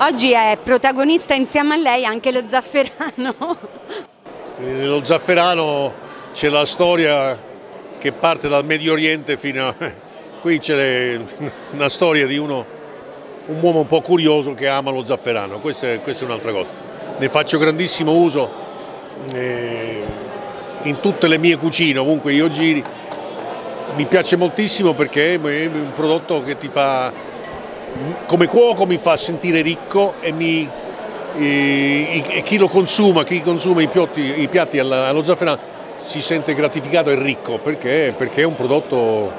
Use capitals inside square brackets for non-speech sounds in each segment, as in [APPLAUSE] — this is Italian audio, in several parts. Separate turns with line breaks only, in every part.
Oggi è protagonista insieme a lei anche lo zafferano.
Lo zafferano c'è la storia che parte dal Medio Oriente fino a... [LAUGHS] Qui c'è una storia di uno, un uomo un po' curioso che ama lo zafferano, questa è, è un'altra cosa. Ne faccio grandissimo uso eh, in tutte le mie cucine, ovunque io giri. Mi piace moltissimo perché è un prodotto che ti fa come cuoco mi fa sentire ricco e, mi, e, e chi lo consuma, chi consuma i, piotti, i piatti allo zafferano si sente gratificato e ricco perché, perché è un prodotto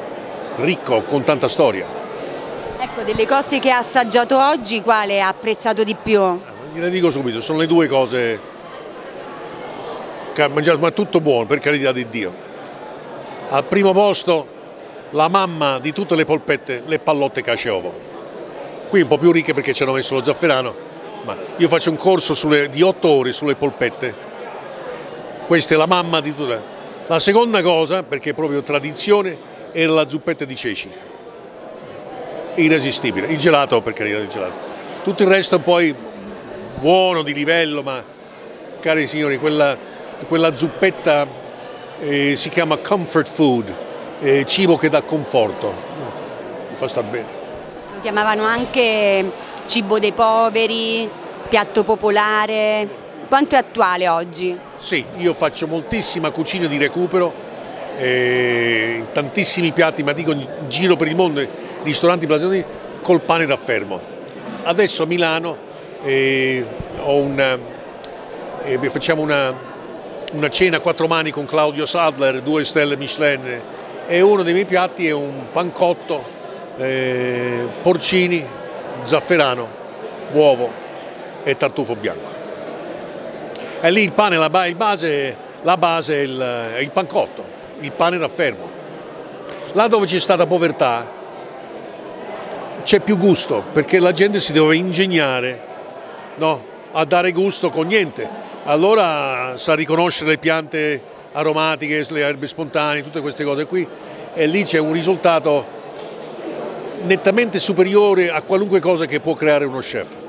ricco con tanta storia.
Ecco, delle cose che ha assaggiato oggi, quale ha apprezzato di più? Eh,
gliele dico subito, sono le due cose che ha mangiato, ma tutto buono, per carità di Dio. Al primo posto la mamma di tutte le polpette, le pallotte cacio ovo qui un po' più ricche perché ci hanno messo lo zafferano, ma io faccio un corso sulle, di otto ore sulle polpette, questa è la mamma di tutta. La seconda cosa, perché è proprio tradizione, era la zuppetta di ceci, irresistibile, il gelato per carità del gelato. Tutto il resto poi buono, di livello, ma cari signori, quella, quella zuppetta eh, si chiama comfort food, eh, cibo che dà conforto, mi fa star bene
chiamavano anche cibo dei poveri, piatto popolare. Quanto è attuale oggi?
Sì, io faccio moltissima cucina di recupero, eh, tantissimi piatti, ma dico in giro per il mondo, ristoranti blasonati, col pane raffermo. Adesso a Milano eh, una, eh, facciamo una, una, cena a quattro mani con Claudio Sadler, due stelle Michelin, e uno dei miei piatti è un pancotto eh, porcini, zafferano, uovo e tartufo bianco. E lì il pane, la, base, la base è il, è il pancotto, il pane raffermo. Là dove c'è stata povertà c'è più gusto perché la gente si deve ingegnare no, a dare gusto con niente. Allora sa riconoscere le piante aromatiche, le erbe spontanee, tutte queste cose qui e lì c'è un risultato nettamente superiore a qualunque cosa che può creare uno chef.